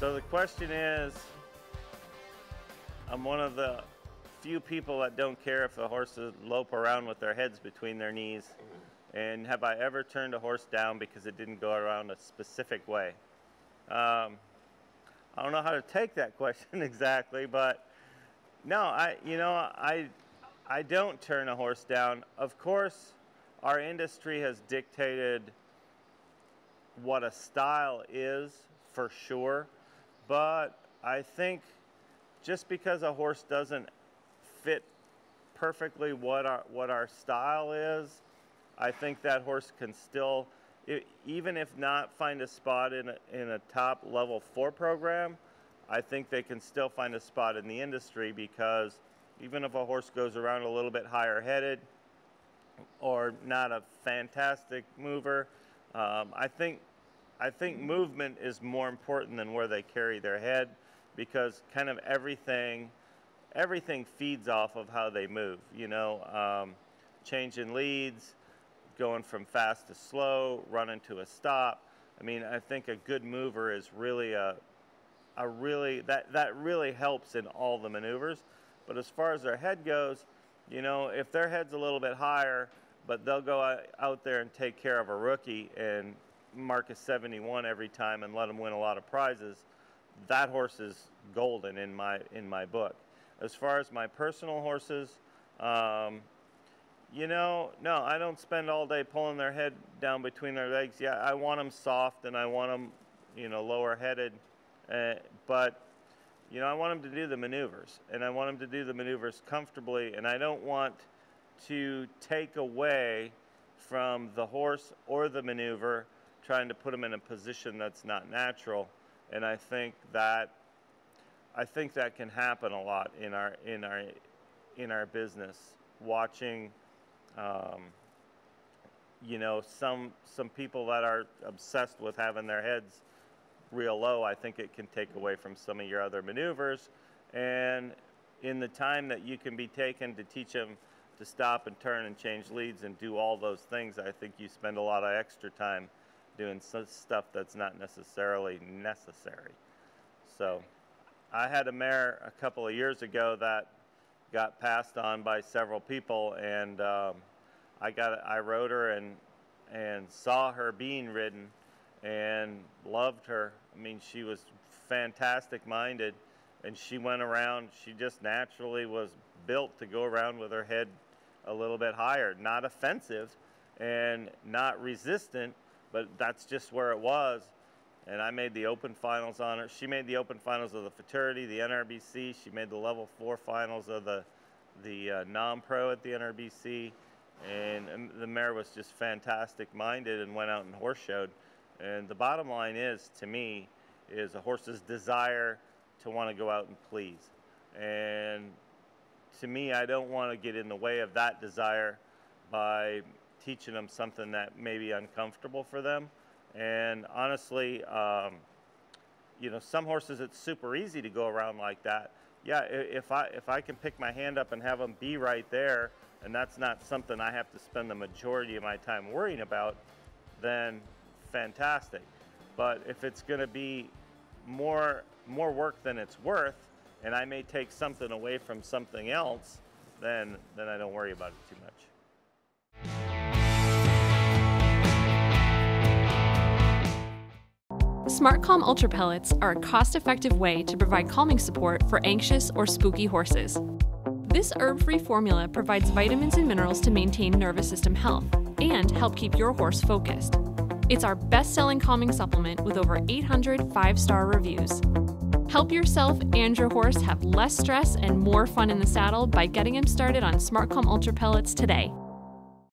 So the question is, I'm one of the few people that don't care if the horses lope around with their heads between their knees. Mm-hmm. And have I ever turned a horse down because it didn't go around a specific way? Um, I don't know how to take that question exactly, but no, I, you know, I, I don't turn a horse down. Of course, our industry has dictated what a style is for sure. But I think just because a horse doesn't fit perfectly what our, what our style is, I think that horse can still, even if not find a spot in a, in a top level four program, I think they can still find a spot in the industry because even if a horse goes around a little bit higher headed or not a fantastic mover, um, I think I think movement is more important than where they carry their head because kind of everything everything feeds off of how they move. You know, um, changing leads, going from fast to slow, running to a stop. I mean, I think a good mover is really a a really that that really helps in all the maneuvers. But as far as their head goes, you know, if their head's a little bit higher, but they'll go out there and take care of a rookie and Marcus 71 every time and let him win a lot of prizes, that horse is golden in my in my book. As far as my personal horses, um, you know, no, I don't spend all day pulling their head down between their legs. Yeah, I want them soft and I want them, you know, lower headed, uh, but you know, I want them to do the maneuvers and I want them to do the maneuvers comfortably and I don't want to take away from the horse or the maneuver trying to put them in a position that's not natural. And I think that I think that can happen a lot in our in our in our business. Watching, um, you know, some some people that are obsessed with having their heads real low. I think it can take away from some of your other maneuvers. And in the time that you can be taken to teach them to stop and turn and change leads and do all those things, I think you spend a lot of extra time doing stuff that's not necessarily necessary. So I had a mare a couple of years ago that got passed on by several people and um, I got I rode her and and saw her being ridden and loved her. I mean, she was fantastic minded and she went around, she just naturally was built to go around with her head a little bit higher, not offensive and not resistant, but that's just where it was. And I made the open finals on her. She made the open finals of the Futurity, the NRBC. She made the level four finals of the the uh, non-pro at the NRBC. And, and the mare was just fantastic minded and went out and horse showed. And the bottom line is, to me, is a horse's desire to want to go out and please. And to me, I don't want to get in the way of that desire by teaching them something that may be uncomfortable for them. And honestly, um, you know, some horses it's super easy to go around like that. Yeah, if I if I can pick my hand up and have them be right there, and that's not something I have to spend the majority of my time worrying about, then fantastic. But if it's going to be more more work than it's worth, and I may take something away from something else, then then I don't worry about it too much. Smart Calm Ultra Pellets are a cost effective way to provide calming support for anxious or spooky horses. This herb free formula provides vitamins and minerals to maintain nervous system health and help keep your horse focused. It's our best selling calming supplement with over 800 five star reviews. Help yourself and your horse have less stress and more fun in the saddle by getting him started on Smart Calm Ultra Pellets today.